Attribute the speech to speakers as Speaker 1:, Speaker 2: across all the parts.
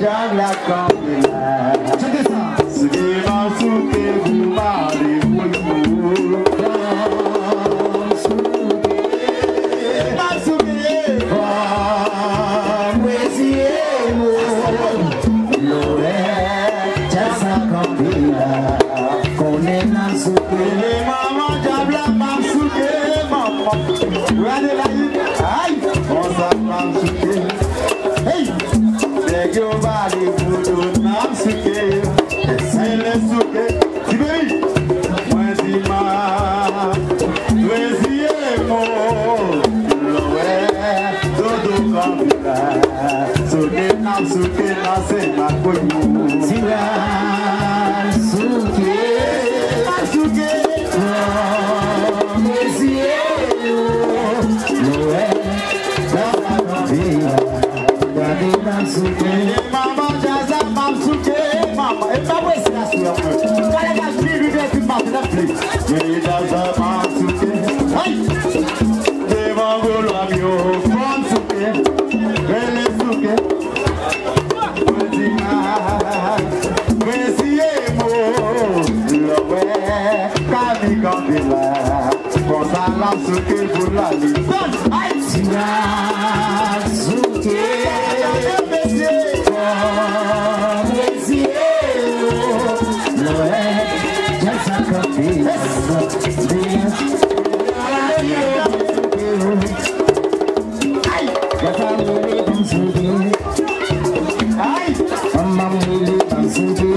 Speaker 1: Jaglaka Giovanni Budo Namsuke, Sele Suke, Tiberi, Wazima, Weziemo, Lowe, Dodo Kamila, Suke Namsuke, Nase Makoyu, Sila.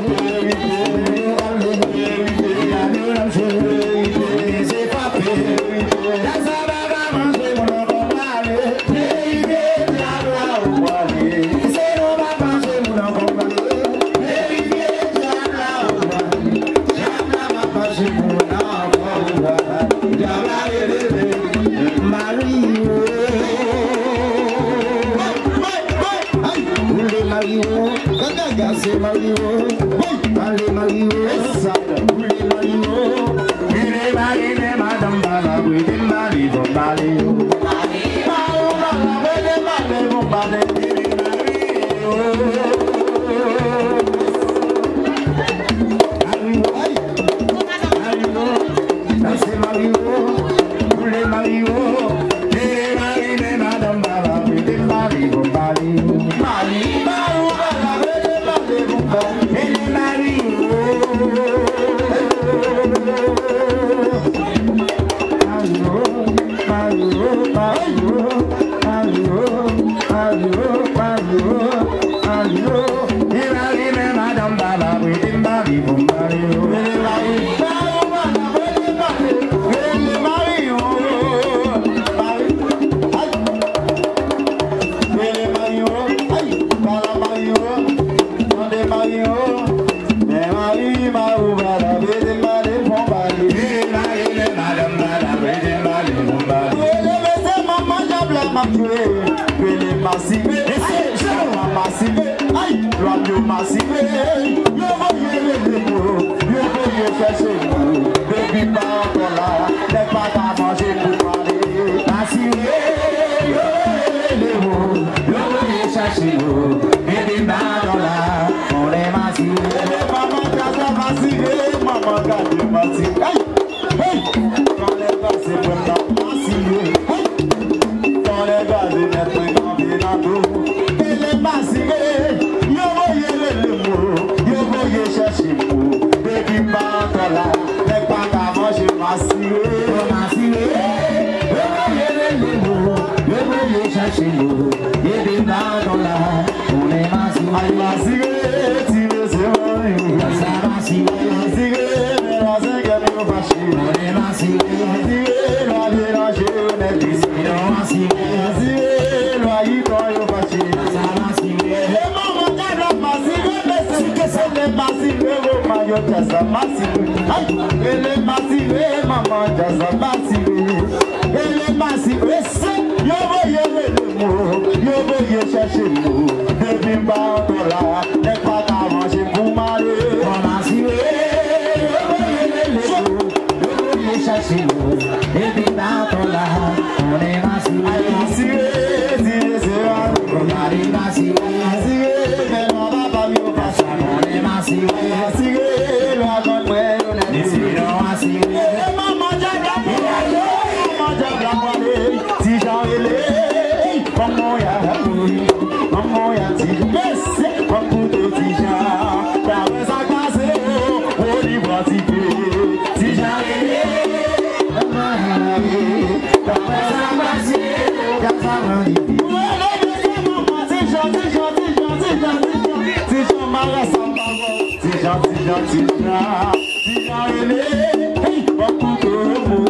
Speaker 1: Thank you. Exato. ma pray pele masibe la masibe lọ́jọ́ masibe yóò yẹ lébè kó yóò yẹ fẹsẹ̀ kó bébí bá ọkọ̀ la lẹ́pà tá a mọ̀ ṣe kó parí masibe yóò yẹ lébè kó yóò yẹ fẹsẹ̀ kó. cherche nous Et des mains dans la On est ma sou Aïe ma sigre Ti le se va nous La sa ma sigre La sigre La sigre nous fâche On est ma sigre La sigre La vie la jeu le ma sigre Oh ma yo le ma sigre Sijan e le, apu do tijan, ta we sa kwa se o, ou li wa tijan Sijan e le, apu do tijan, ta we sa kwa se o, ou li wa tijan